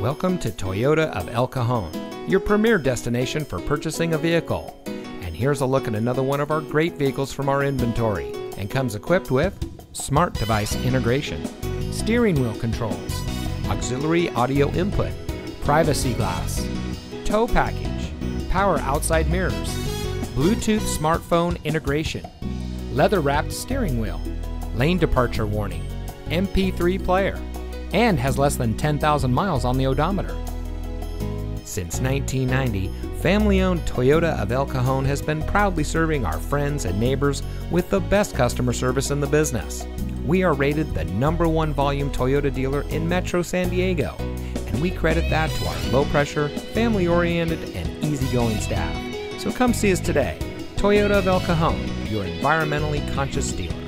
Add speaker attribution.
Speaker 1: Welcome to Toyota of El Cajon, your premier destination for purchasing a vehicle. And here's a look at another one of our great vehicles from our inventory and comes equipped with smart device integration, steering wheel controls, auxiliary audio input, privacy glass, tow package, power outside mirrors, Bluetooth smartphone integration, leather wrapped steering wheel, lane departure warning, MP3 player, and has less than 10,000 miles on the odometer. Since 1990, family owned Toyota of El Cajon has been proudly serving our friends and neighbors with the best customer service in the business. We are rated the number one volume Toyota dealer in Metro San Diego, and we credit that to our low pressure, family oriented, and easygoing staff. So come see us today. Toyota of El Cajon, your environmentally conscious dealer.